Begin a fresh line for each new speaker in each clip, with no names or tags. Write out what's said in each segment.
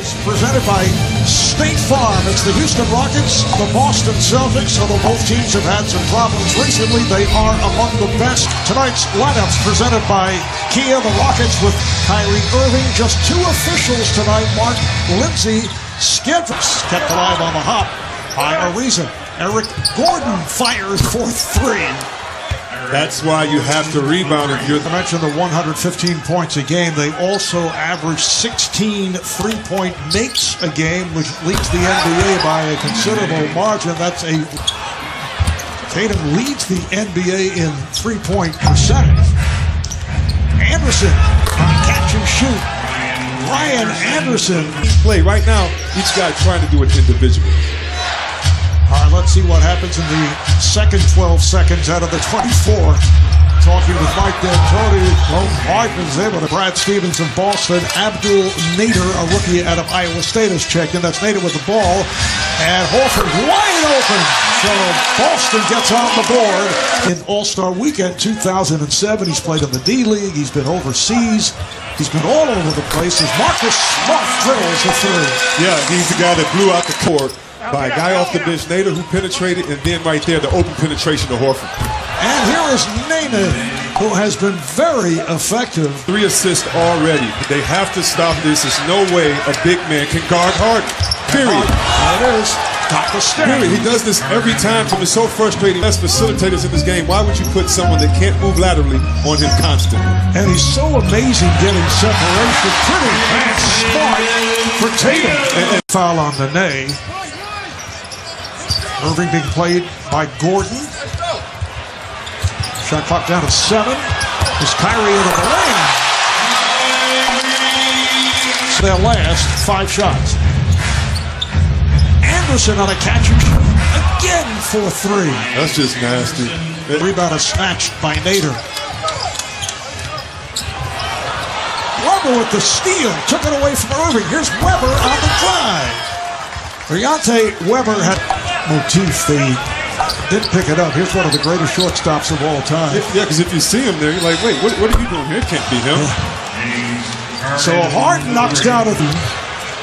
is presented by State Farm. It's the Houston Rockets, the Boston Celtics, although both teams have had some problems recently. They are among the best. Tonight's lineups presented by Kia, the Rockets with Kyrie Irving. Just two officials tonight. Mark Lindsay Skidress kept alive on the hop by Ariza. Eric Gordon fires for three.
That's why you have to rebound if you're.
I mentioned the 115 points a game. They also average 16 three point makes a game, which leads the NBA by a considerable margin. That's a. Tatum leads the NBA in three point percentage. Anderson, catch and shoot. Ryan Anderson.
Play right now, each guy trying to do it individually.
Let's see what happens in the second 12 seconds out of the 24. Talking with Mike D'Antoni. Mark is able to. Brad Stevens of Boston. Abdel Nader, a rookie out of Iowa State, has checked in. That's Nader with the ball. And Horford wide open. So Boston gets on the board in All Star Weekend 2007. He's played in the D League. He's been overseas. He's been all over the place. As Marcus Smart drills the three.
Yeah, he's the guy that blew out the court by a guy off the bench, Nader, who penetrated, and then right there, the open penetration to Horford.
And here is Nader, who has been very effective.
Three assists already. They have to stop this. There's no way a big man can guard Harden. Period.
There it is. Got the step.
Period. He does this every time to me. So frustrating. Best facilitators in this game. Why would you put someone that can't move laterally on him constantly?
And he's so amazing getting separation. Pretty smart for Tatum. And, and foul on the nay. Irving being played by Gordon. Shot clock down to seven. Is Kyrie into the lane? It's their last five shots. Anderson on a catch and shoot again for three.
That's just nasty.
The rebound is snatched by Nader. Weber with the steal. Took it away from Irving. Here's Weber on the drive. Briante Weber had motif. They didn't pick it up. Here's one of the greatest shortstops of all time.
Yeah, because if you see him there, you're like, wait, what, what are you doing here? It can't be him.
So Harden knocks down a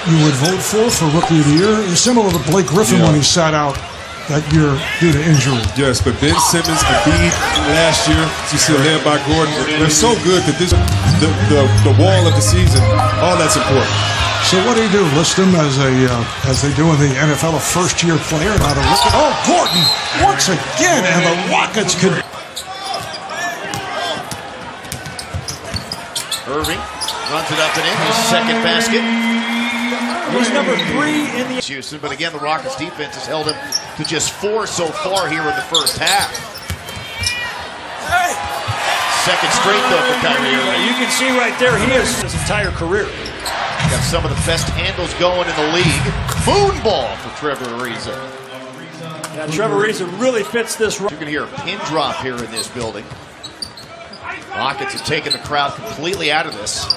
you would vote for for Rookie of the Year. Similar to Blake Griffin
Yeah.
when he sat out that year due to injury.
Yes, but Ben Simmons, Embiid last year, you see led by Gordon. They're so good that this, the, the, the wall of the season, all that's important.
So what do you do? List him as a uh, as they do in the NFL, a first year player, not a rookie. Oh, Gordon once again, and the Rockets could.
Irving runs it up and in. His second basket.
He's number three in the.
Houston, but again, the Rockets defense has held him to just four so far here in the first half. Second straight though for Kyrie Irving.
You can see right there, he is his entire career.
Got some of the best handles going in the league. Moonball for Trevor Ariza.
Yeah, Trevor Ariza really fits this.
You can hear a pin drop here in this building. Rockets have taken the crowd completely out of this.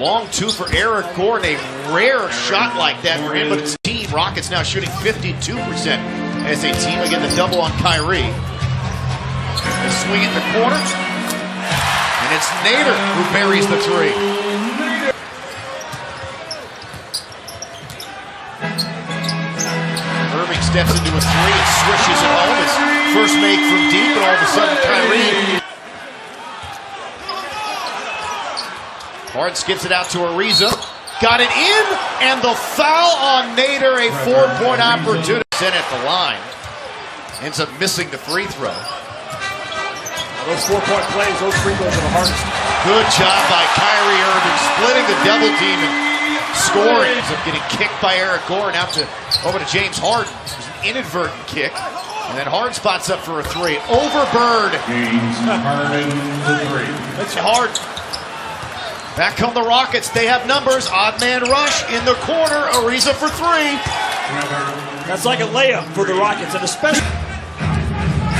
Long two for Eric Gordon, a rare shot like that for him, but it's team. Rockets now shooting 52% as a team. Again, the double on Kyrie. They swing it in the corner, and it's Nader who buries the three. Steps into a three and swishes it home. His first make from deep, and all of a sudden Kyrie Hard skips it out to Ariza. Got it in, and the foul on Nader, a four-point opportunity. In at the line. Ends up missing the free throw.
Those four-point plays, those free throws are the hardest.
Good job by Kyrie Irving, splitting the double team and scoring. Ends up getting kicked by Eric Gordon out to over to James Harden. It was an inadvertent kick. And then Harden spots up for a three. Over Bird. That's hard. Back come the Rockets. They have numbers. Odd man rush in the corner. Ariza for three.
That's like a layup for the Rockets, and especially.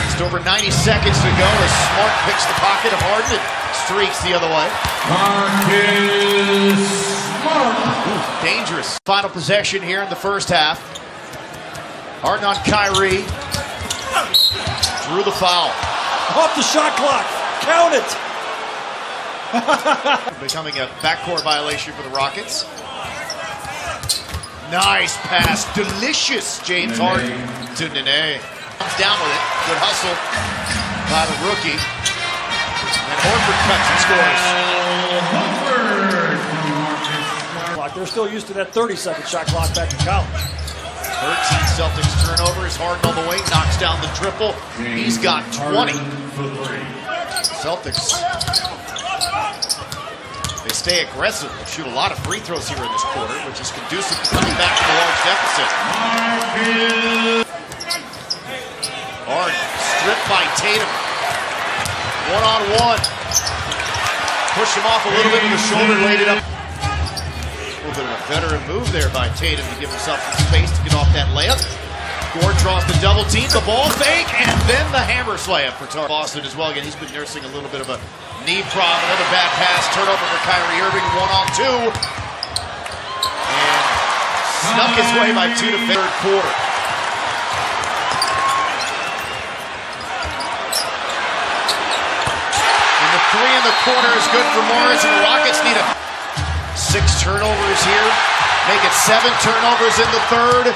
Just over 90 seconds to go as Smart picks the pocket of Harden and streaks the other way. Dangerous. Final possession here in the first half. Harden on Kyrie. Drew the foul.
Off the shot clock. Count it.
Becoming a backcourt violation for the Rockets. Nice pass. Delicious. James Harden to Nene. Comes down with it. Good hustle by the rookie. And Horford cuts and scores.
Clock. They're still used to that 30 second shot clock back in college.
13 Celtics turnovers. Harden on the way. Knocks down the triple. He's got 20. Celtics. They stay aggressive. They shoot a lot of free throws here in this quarter, which is conducive to coming back from a large deficit. Harden stripped by Tatum. One on one. Push him off a little bit with the shoulder, laid it up. Of a veteran move there by Tatum to give himself some space to get off that layup. Gord draws the double team, the ball fake, and then the hammer slam for Tar Boston as well. Again, he's been nursing a little bit of a knee problem. Another bad pass, turnover for Kyrie Irving, one on two. And snuck his way by two to third quarter. And the three in the corner is good for Morris, and the Rockets need a six turnovers here. Make it seven turnovers in the third.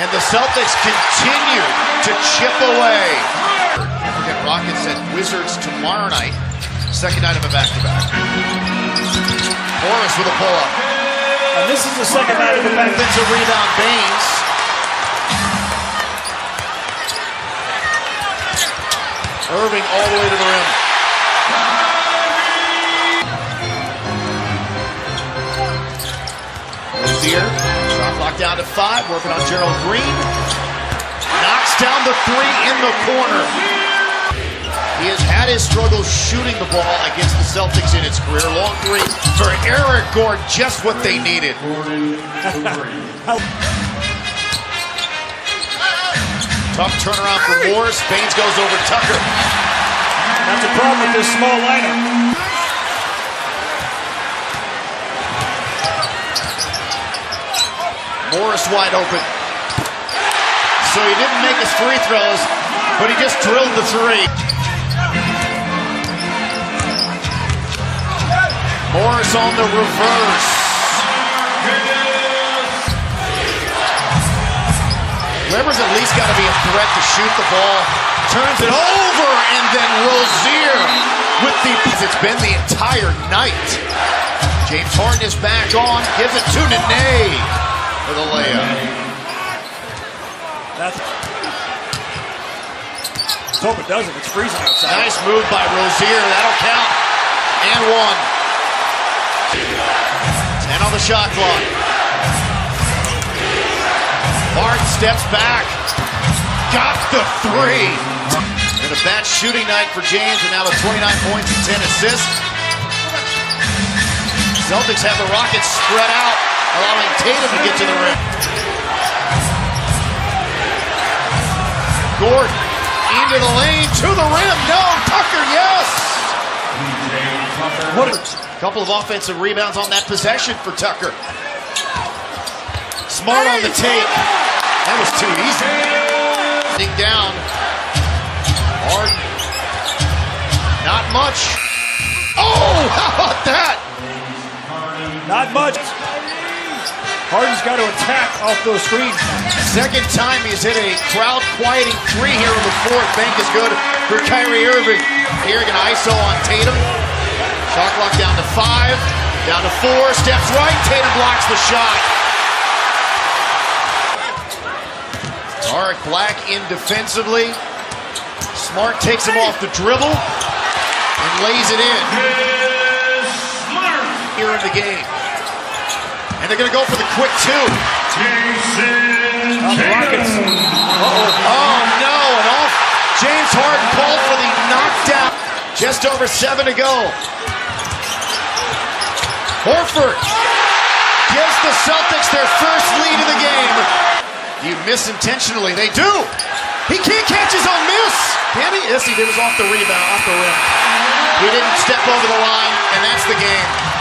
And the Celtics continue to chip away. Don't forget Rockets at Wizards tomorrow night. Second night of a back-to-back. Morris with a pull-up.
And this is the second night of the back.
Offensive rebound, Baynes. Irving all the way to the rim. Rozier, shot clock down to five, working on Gerald Green. Knocks down the three in the corner. He has had his struggles shooting the ball against the Celtics in his career. Long three for Eric Gordon, just what they needed. Tough turnaround for Morris. Baynes goes over Tucker.
That's a problem with this small lineup.
Morris wide open. So he didn't make his free throws, but he just drilled the three. Morris on the reverse. Weber's at least got to be a threat to shoot the ball. Turns it over, and then Rozier with the. It's been the entire night. James Harden is back on, gives it to Nene for the layup.
That's. Let's hope it doesn't. It's freezing outside.
Nice move by Rozier. That'll count. And one. Ten on the shot clock. Martin steps back. Got the three. And a bad shooting night for James, and now with 29 points and 10 assists. Celtics have the Rockets spread out, allowing Tatum to get to the rim. Gordon into the lane, to the rim. No, Tucker, yes.
What a,
Couple of offensive rebounds on that possession for Tucker. Smart on the tape. That was too easy. Sitting down. Harden. Not much. Oh, how about that?
not much. Harden's got to attack off those screens.
Second time he's hit a crowd quieting three here in the fourth. Bank is good for Kyrie Irving. Here again, ISO on Tatum. Shot clock down to five. Down to four. Steps right. Tatum blocks the shot. Tarik Black in defensively. Smart takes him off the dribble and lays it in. Here in the game. And they're going to go for the quick two.
Oh, the Rockets.
Oh no, and off. James Harden called for the knockdown. Just over seven to go. Horford gives the Celtics their first lead of the game. You miss intentionally. They do. He can't catch his own miss. Can he? Yes, he did. It was off the rebound, off the rim. He didn't step over the line, and that's the game.